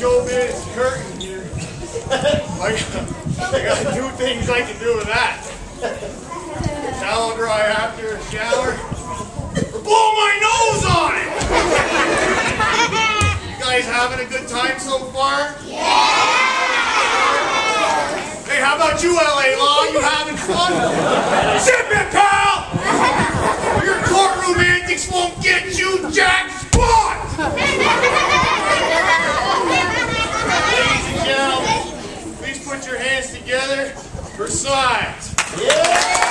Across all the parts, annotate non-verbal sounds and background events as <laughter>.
showbiz curtain here. <laughs> I, got, I got two things I can do with that. <laughs> Towel dry after a shower. Or blow my nose on it! <laughs> you guys having a good time so far? Yeah! Hey, how about you, LA Law? You having fun? Zip it, put your hands together for signs.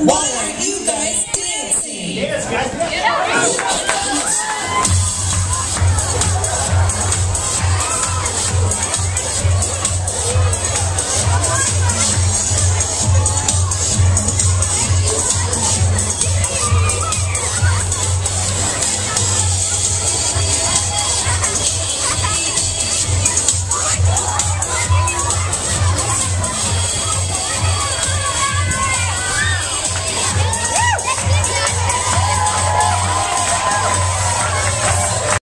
Why aren't you guys dancing? Yes, guys.